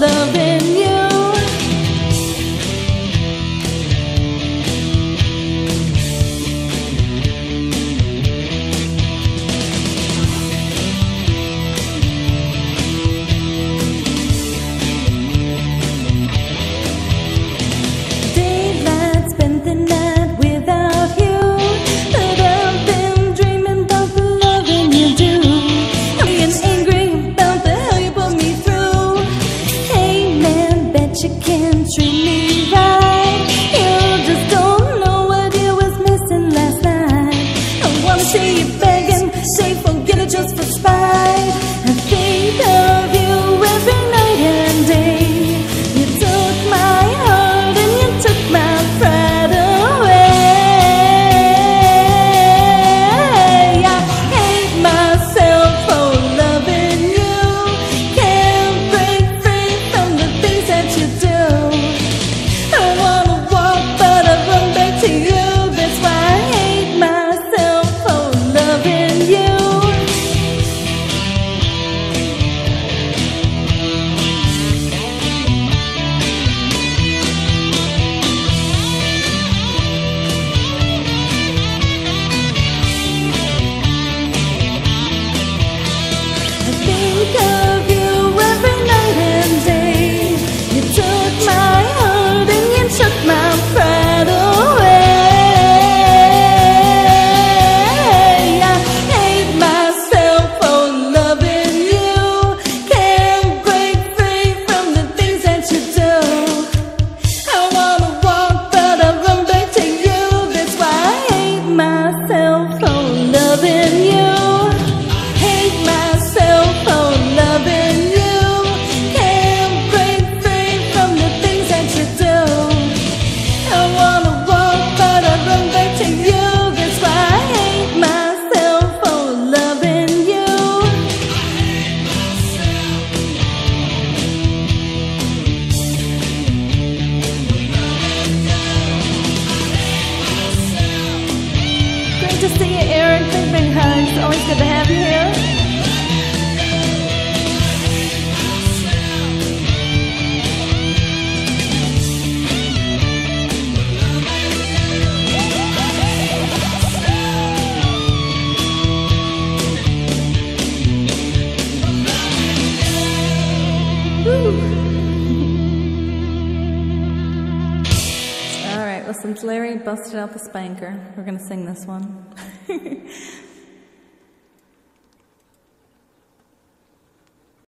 love it. Since Larry busted out the spanker, we're going to sing this one.